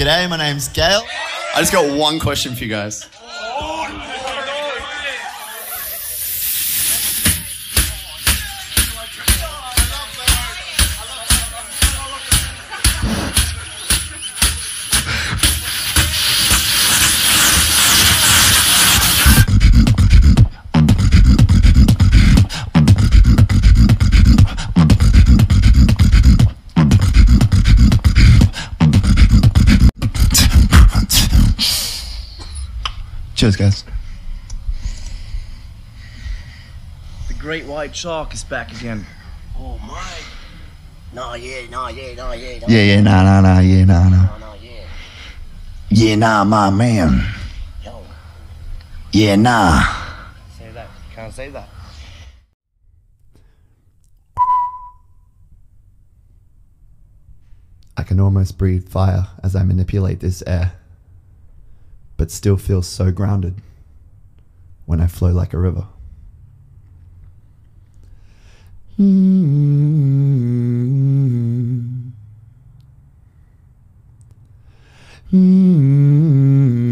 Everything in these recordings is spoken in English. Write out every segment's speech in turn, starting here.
G'day, my name's Gale. I just got one question for you guys. Cheers, guys. The great white shark is back again. Oh my. No, yeah, no, yeah, no, yeah. No, Yeah, yeah, nah, nah, nah, yeah, nah, nah. no, no, yeah. Yeah, nah, my man. Yo, Yeah, nah. Say that. Can't say that. I can almost breathe fire as I manipulate this air, but still feel so grounded when I flow like a river. Mm. Mm.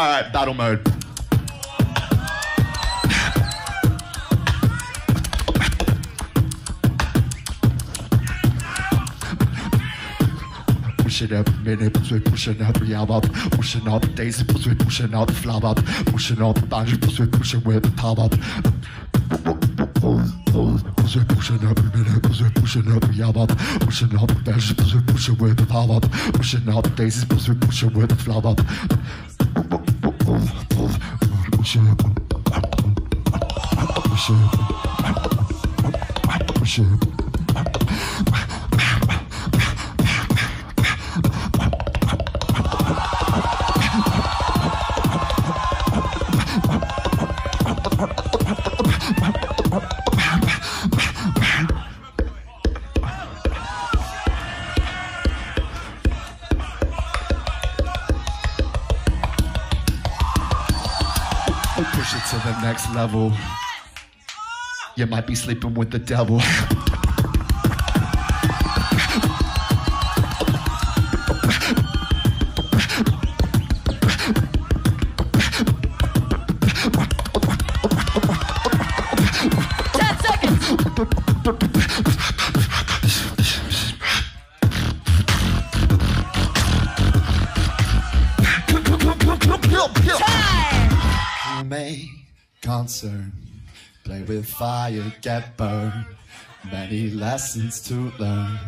All right, battle mode. Pushing up, minute, pushing, pushing up, yeah, up, pushing up, daisy, pushing, pushing up, flop up, pushing up, bunch, pushing, pushing with the top up. Pushing, pushing up, minute, pushing, pushing up, yeah, up, pushing up, daisy, pushing, pushing with the top up, pushing up, daisy, pushing, pushing with the flop up. Pushing next level. You might be sleeping with the devil. concern, play with fire, get burned. Many lessons to learn.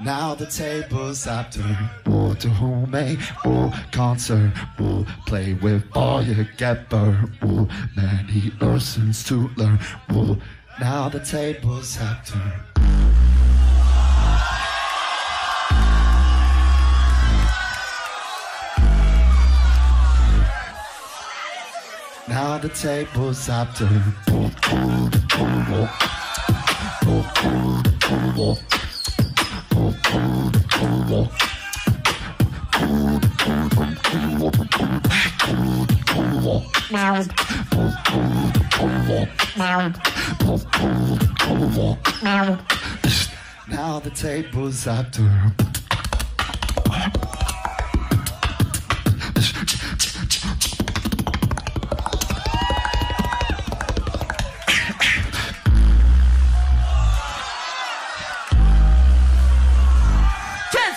Now the tables have turned. War to whom eh? may war concern. Will play with you get burned. Will many lessons to learn. Will now the tables have turned. Now the tables have turned. Now the tables have turned.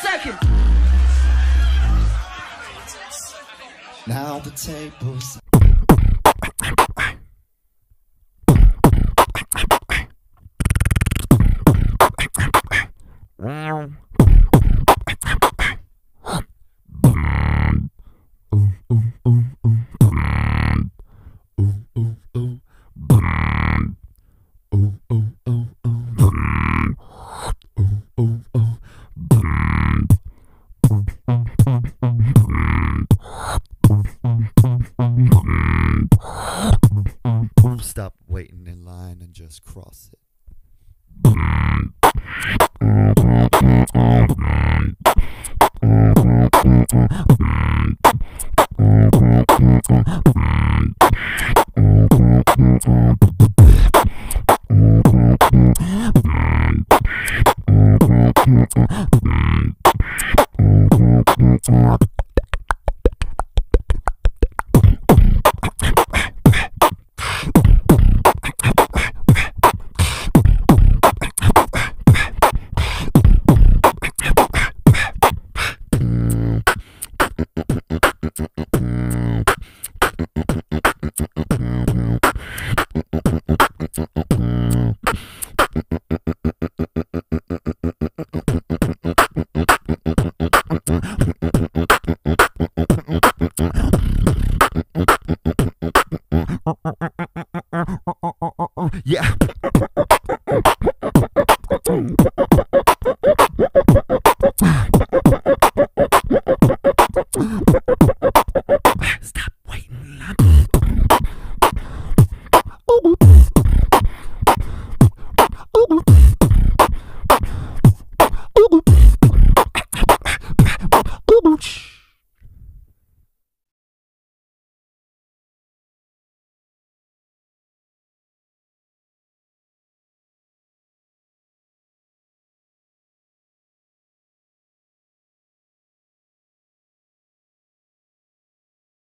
Seconds. Now the tables. just cross it. Mm-mm-mm.